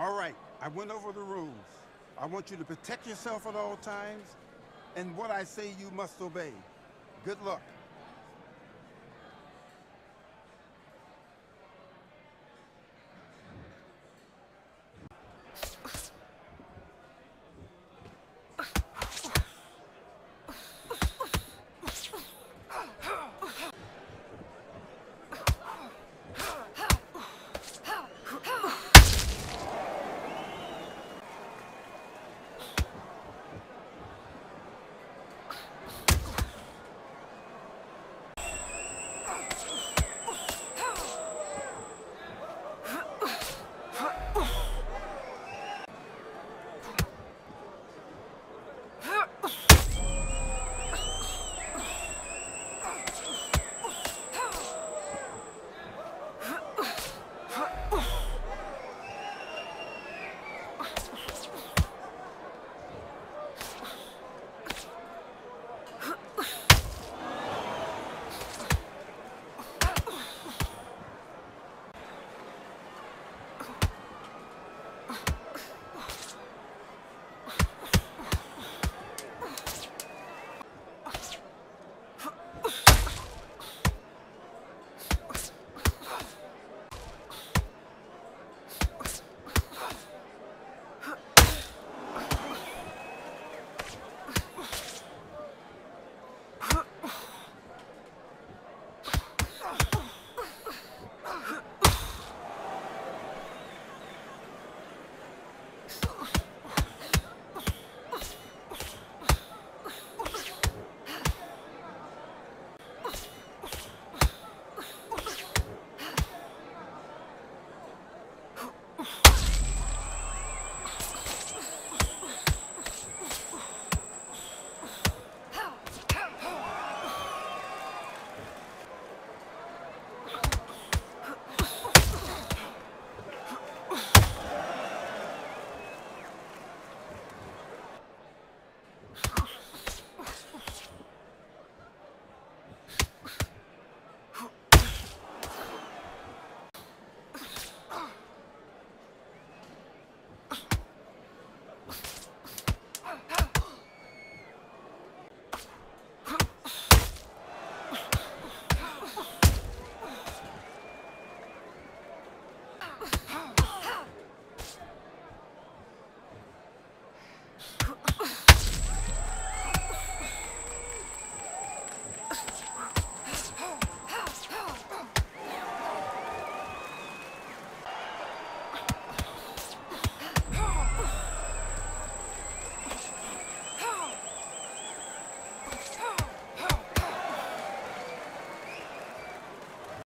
All right, I went over the rules. I want you to protect yourself at all times, and what I say you must obey. Good luck.